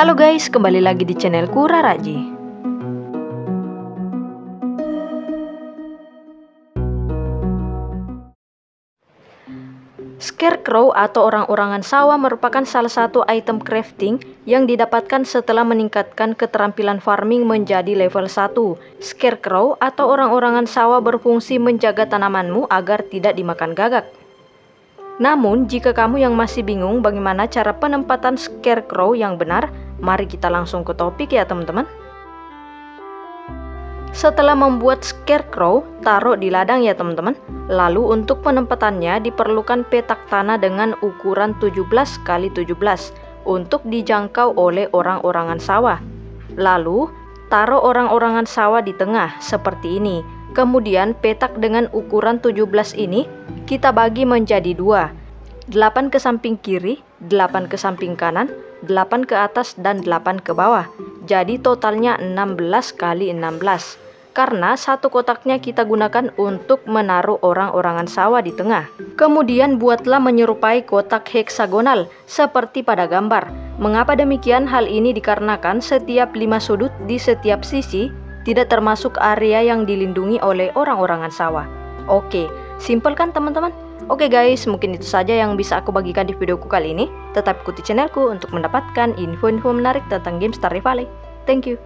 Halo guys, kembali lagi di channelku Raraji. Scarecrow atau orang-orangan sawah merupakan salah satu item crafting yang didapatkan setelah meningkatkan keterampilan farming menjadi level 1. Scarecrow atau orang-orangan sawah berfungsi menjaga tanamanmu agar tidak dimakan gagak. Namun, jika kamu yang masih bingung bagaimana cara penempatan scarecrow yang benar, mari kita langsung ke topik ya teman-teman. Setelah membuat scarecrow, taruh di ladang ya teman-teman. Lalu untuk penempatannya diperlukan petak tanah dengan ukuran 17 x 17 untuk dijangkau oleh orang-orangan sawah. Lalu, taruh orang-orangan sawah di tengah seperti ini. Kemudian petak dengan ukuran 17 ini kita bagi menjadi dua. 8 ke samping kiri, 8 ke samping kanan, 8 ke atas dan 8 ke bawah. Jadi totalnya 16 kali 16 karena satu kotaknya kita gunakan untuk menaruh orang-orangan sawah di tengah. Kemudian buatlah menyerupai kotak heksagonal seperti pada gambar. Mengapa demikian? Hal ini dikarenakan setiap lima sudut di setiap sisi tidak termasuk area yang dilindungi oleh orang-orangan sawah. Oke, simpel kan teman-teman? Oke guys, mungkin itu saja yang bisa aku bagikan di videoku kali ini. Tetap ikuti channelku untuk mendapatkan info-info menarik tentang game Stardew Valley. Thank you.